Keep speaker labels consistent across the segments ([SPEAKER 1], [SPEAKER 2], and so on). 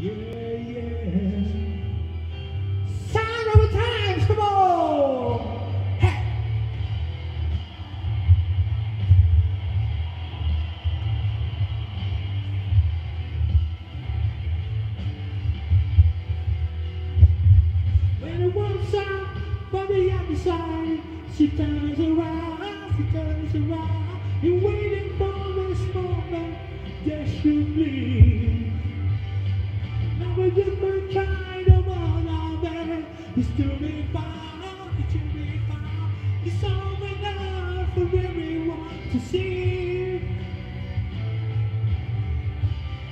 [SPEAKER 1] Yeah, yeah. Sign come on! When the out from the other side, she turns around, kind of be to see.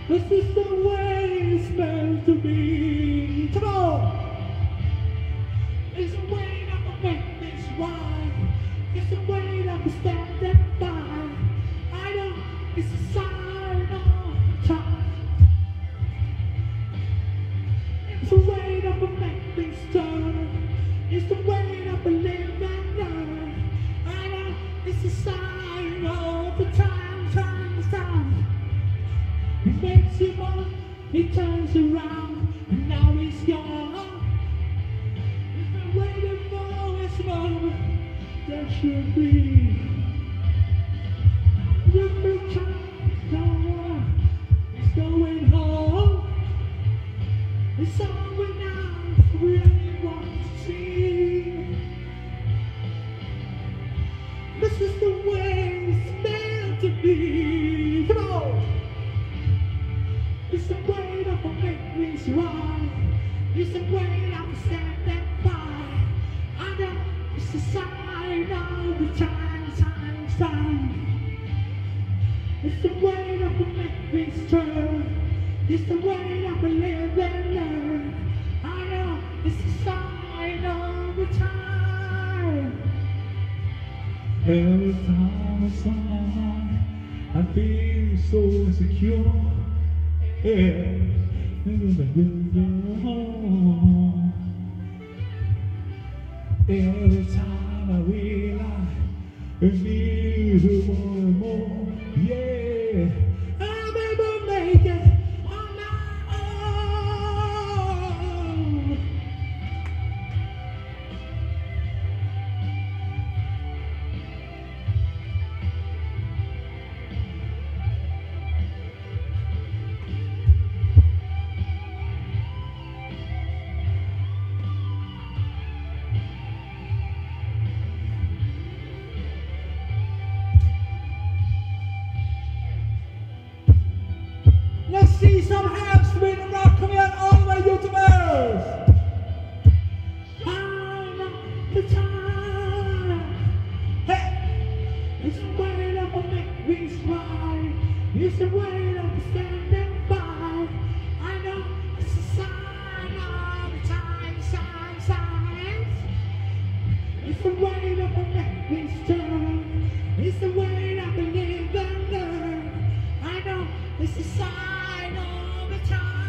[SPEAKER 1] This is the way it's meant to be. Come on! It's the way that will make this right. It's a way that will stand and by. I know it's He makes you up, he turns around, and now he's gone. We've been waiting for this moment that should be. It's the way that will make me right. It's the way that will and fight. I know it's the sign of the time, time, time. It's the way that will make me turn. It's the way that will live and. I know it's the sign of the time. Every time I smile, I feel so secure. Yeah. Every time I realize it's you more and more, yeah. The time. Hey, it's the way that make. It's the way that stand. I know it's a sign of the sign. It's the way that make turn. It's the way that we live and learn. I know it's a sign of the time.